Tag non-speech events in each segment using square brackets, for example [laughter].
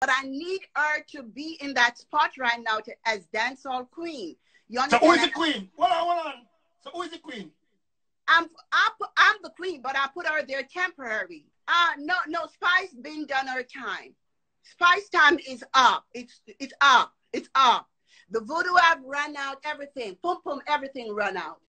but I need her to be in that spot right now to, as dancehall queen. You understand? So who is the queen? Hold on, hold on. So who is the queen? I'm I, I'm the queen, but I put her there temporary. Uh no no Spice been done her time. Spice time is up. It's it's up. It's up. The voodoo have run out. Everything. Pum pum. Everything run out.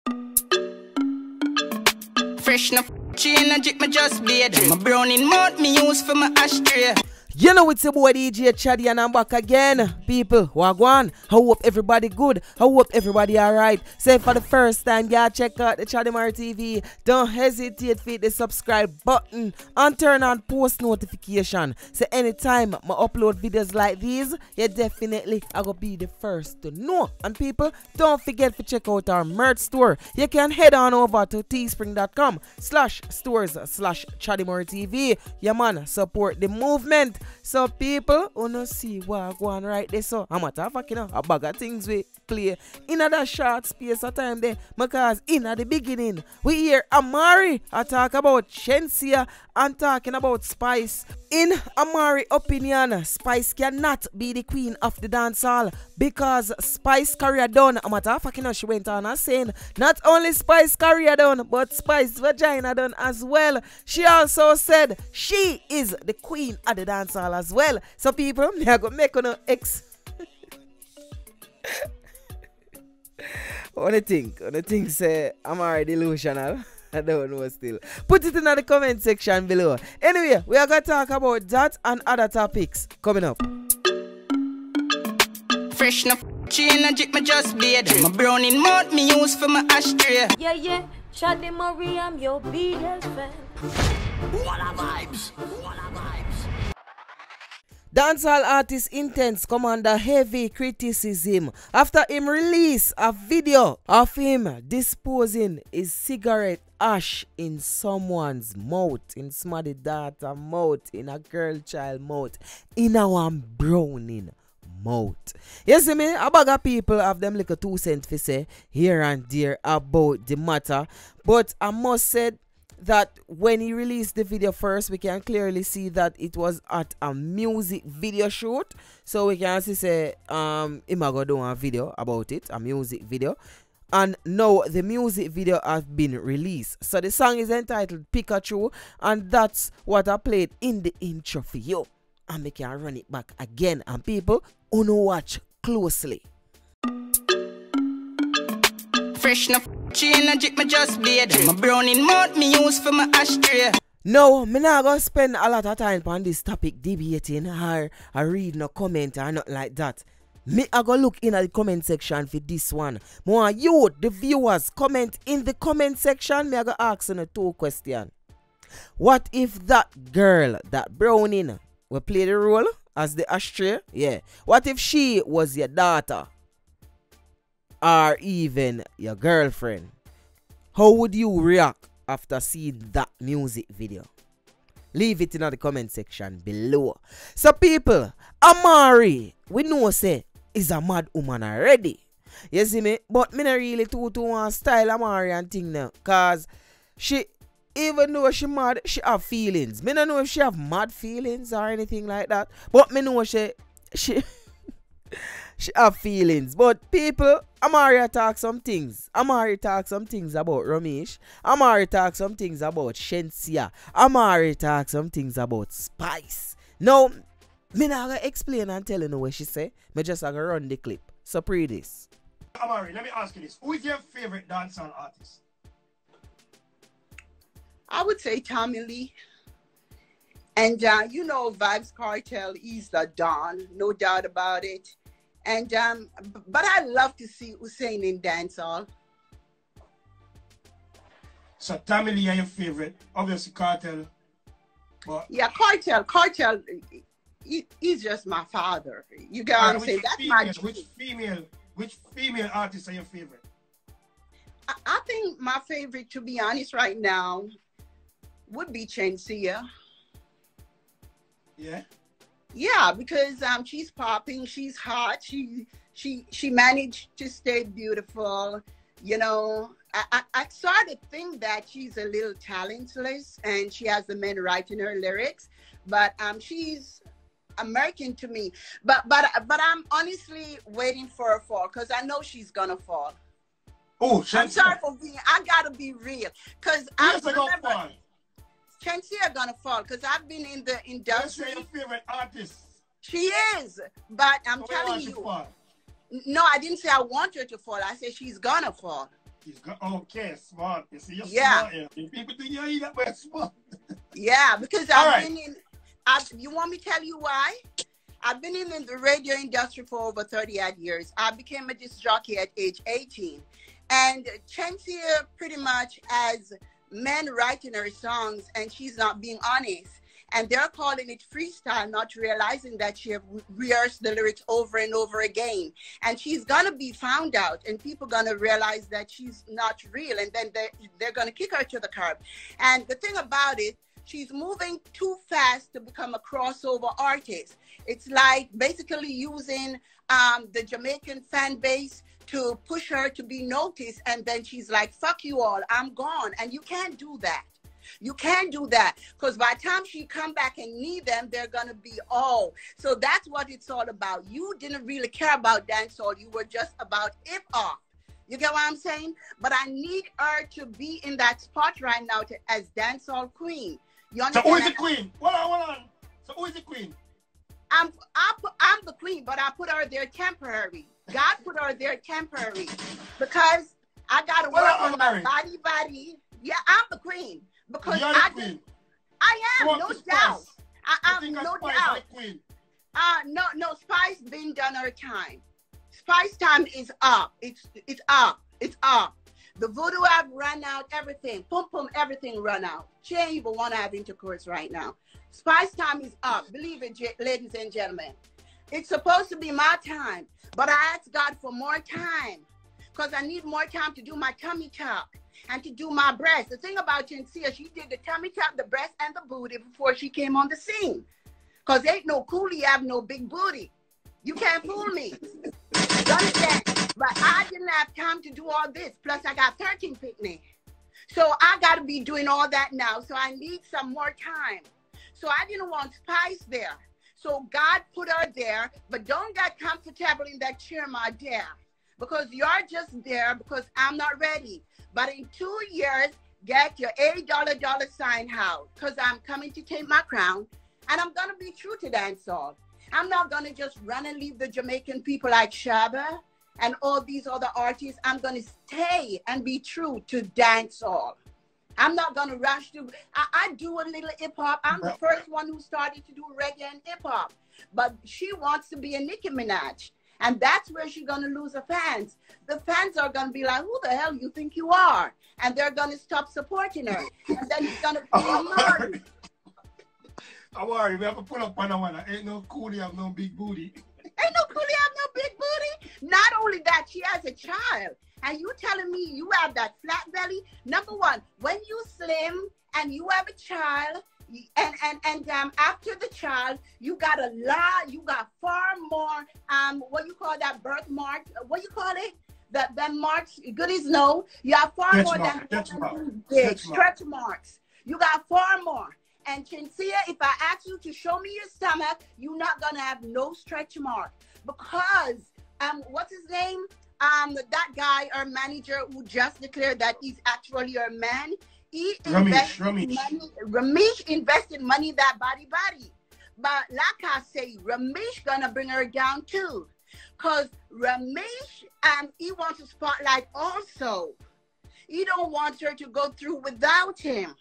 Fresh no chain and drip me just beard. My browning mouth me use for my ashtray. You know it's your boy DJ Chaddy and I'm back again. People, wagwan. How hope everybody good? How hope everybody alright? Say for the first time, yeah, check out the Chaddy Murray TV. Don't hesitate to hit the subscribe button and turn on post notification. So anytime I upload videos like these, you definitely I gonna be the first to know. And people, don't forget to check out our merch store. You can head on over to teespring.com slash stores slash Chaddy Murray TV. Yeah man, support the movement. So people wanna see what go on right there. So I'm a fact, you know, a bag of things we play in that short space of time there. Because in at the beginning, we hear Amari I talk about Shenseea and talking about Spice. In Amari opinion, Spice cannot be the queen of the dancehall because Spice career done. A matter of fact, you know, she went on and saying not only Spice career done, but Spice vagina done as well. She also said she is the queen of the dancehall as well. So people, [laughs] me are gonna make on ex. Only think, only think say already delusional. [laughs] I don't know still. Put it in the comment section below. Anyway, we are gonna talk about that and other topics coming up. Fresh no chain and drip me just beard. My browning mouth me use for my ashtray. Yeah, yeah. Chaddy Murray, I'm your biggest fan. What a vibes! What a vibes! Dancehall artist Intence come under heavy criticism after him release a video of him disposing his cigarette ash in someone's mouth, in somebody daughter mouth, in a girl child mouth, in a browning mouth. You see me? A bag of people have them like a two cent for say here and there about the matter. But I must say that when he released the video first, we can clearly see that it was at a music video shoot. So we can see say um him go do a video about it, a music video. And now the music video has been released. So the song is entitled Pikachu, and that's what I played in the intro for you. And we can run it back again. And people, wanna watch closely. Fresh no chain and drip me just beard. My browning mouth me use for my ashtray. No, me not gonna spend a lot of time on this topic debating or, or read no comment or not like that. Me I go look in the comment section for this one. More you, the viewers, comment in the comment section. Me I go ask you a two question. What if that girl, that browning, will play the role as the ashtray? Yeah. What if she was your daughter? Or even your girlfriend, how would you react after seeing that music video? Leave it in the comment section below. So people, Amari, we know say is a mad woman already. You see me? But me not really too too want style Amari and thing now. Cause she even though she mad, she have feelings. Me don't know if she have mad feelings or anything like that. But me know she she [laughs] she have feelings. But people, Amari talk some things. Amari talk some things about Romeich. Amari talk some things about Shenseea. Amari talk some things about Spice. Now, me not gonna explain and tell you know what she say. Me just gonna run the clip. So pre this. Amari, let me ask you this. Who is your favorite dancehall artist? I would say Tommy Lee. And uh, you know, Vybz Kartel is the Don, no doubt about it. And um, but I love to see Hussein in dancehall. So Tommy Lee are your favorite, obviously Kartel. But yeah, Kartel, Kartel. he, he's just my father. You get what I'm saying? That's female, my which female, which female artists are your favorite? I, I think my favorite, to be honest, right now, would be Shenseea. Yeah. Yeah, because um, she's popping, she's hot, she she she managed to stay beautiful. You know, I, I, I sort of think that she's a little talentless and she has the men writing her lyrics, but um, she's American to me. But but but I'm honestly waiting for a fall because I know she's gonna fall. Oh, I'm sorry for being. I gotta be real because I Yes, I got remember fall. Shenseea gonna fall because I've been in the industry. your favorite artist. She is, but I'm So telling you, fall? no, I didn't say I want her to fall. I said she's gonna fall. He's got okay, smart. You see, you're Yeah. smart. People think yeah, you got very smart. Yeah, because I've right. been in. I, you want me to tell you why? I've been in, the radio industry for over 30 odd years. I became a disc jockey at age 18. And Shenseea pretty much has men writing her songs and she's not being honest. And they're calling it freestyle, not realizing that she rehearsed the lyrics over and over again. And she's gonna be found out, and people gonna realize that she's not real, and then they they're gonna kick her to the curb. And the thing about it, she's moving too fast to become a crossover artist. It's like basically using um, the Jamaican fan base to push her to be noticed, and then she's like, "Fuck you all, I'm gone," and you can't do that. You can't do that because by the time she come back and need them, they're gonna be all. So that's what it's all about. You didn't really care about dancehall. You were just about hip off You get what I'm saying? But I need her to be in that spot right now to, as dancehall queen. You So understand? who is the queen? Hold on, hold on. So who is the queen? I'm I put, I'm the queen, but I put her there temporary. God put her there temporary because I gotta work on my body, body. Yeah, I'm the queen because You're I queen. I am no doubt. I, I'm no doubt. queen? Uh no no Spice been done her time. Spice time is up. It's it's up. It's up. The voodoo have run out everything. Pum pum everything run out. She ain't even wanna have intercourse right now. Spice time is up. Believe it, ladies and gentlemen. It's supposed to be my time, but I asked God for more time because I need more time to do my tummy tuck and to do my breast. The thing about Shenseea, she did the tummy tuck, the breast, and the booty before she came on the scene. Because ain't no coolie have no big booty. You can't fool me. Understand? But I didn't have time to do all this. Plus, I got 13 picnic. So I got to be doing all that now. So I need some more time. So I didn't want Spice there. So God put her there, but don't get comfortable in that chair, my dear, because you're just there because I'm not ready. But in two years, get your eight dollar dollar sign house because I'm coming to take my crown, and I'm gonna be true to dancehall. I'm not gonna just run and leave the Jamaican people like Shaba and all these other artists. I'm gonna stay and be true to dancehall. I'm not gonna rush to. I, I do a little hip hop. I'm the first one who started to do reggae and hip hop. But she wants to be a Nicki Minaj, and that's where she's gonna lose her fans. The fans are gonna be like, "Who the hell you think you are?" And they're gonna stop supporting her, and then it's gonna be Amari. Don't worry, we have to pull up on that one. Ain't no coolie have no big booty. Ain't no coolie have no big booty. Not only that, she has a child. And you telling me you have that flat belly? Number one, when you slim and you have a child, and and and um after the child, you got a lot, you got far more um what you call that birthmark? What you call it? That that marks, goodies no. You have far Stretch more mark, than stretch mark, big stretch mark. stretch marks. You got far more. And Shenseea, if I ask you to show me your stomach, you're not gonna have no stretch mark because um, what's his name? Um, that guy, our manager, who just declared that he's actually our man. He Romeich, invested Romeich. money. Romeich invested money that body body. But like I say, Romeich gonna bring her down too, cause Romeich um he wants a spotlight also. He don't want her to go through without him.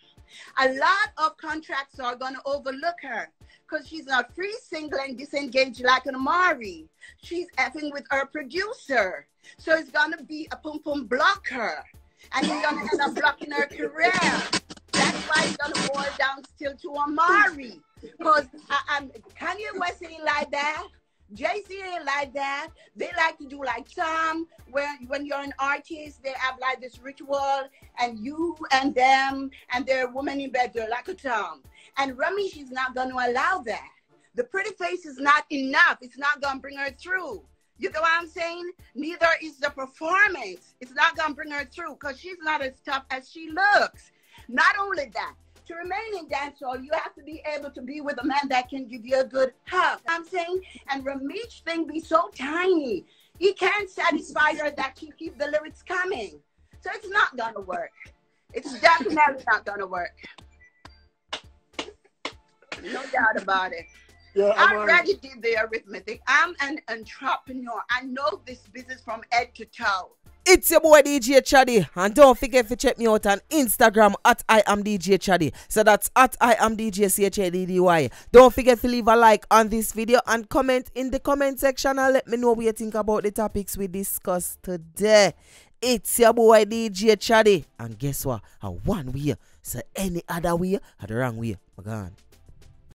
A lot of contracts are gonna overlook her because she's not free, single, and disengaged like an Amari. She's effing with her producer. So it's gonna be a pum pum blocker. And he's gonna end up blocking her career. That's why he's gonna boil down still to Amari. Because um, Kanye West ain't like that. Jay-Z ain't like that. They like to do like some where when you're an artist, they have like this ritual and you and them and their woman in bed, they're like a Tom. And Romeich she's not going to allow that. The pretty face is not enough. It's not going to bring her through. You know what I'm saying? Neither is the performance. It's not going to bring her through because she's not as tough as she looks. Not only that, to remain in dancehall, you have to be able to be with a man that can give you a good hug. I'm saying, and Romeich thing be so tiny, he can't satisfy her that she keep the lyrics coming. So it's not gonna work. It's definitely not gonna work. No doubt about it. Yeah, I already did the arithmetic. I'm an entrepreneur. I know this business from head to toe. It's your boy DJ Chaddy, and don't forget to check me out on Instagram at I am DJ Chaddy. So that's at I am DJ C H A D D Y. Don't forget to leave a like on this video and comment in the comment section and let me know what you think about the topics we discussed today. It's your boy DJ Chaddy, and guess what? A one way, so any other way, are the wrong way. My God.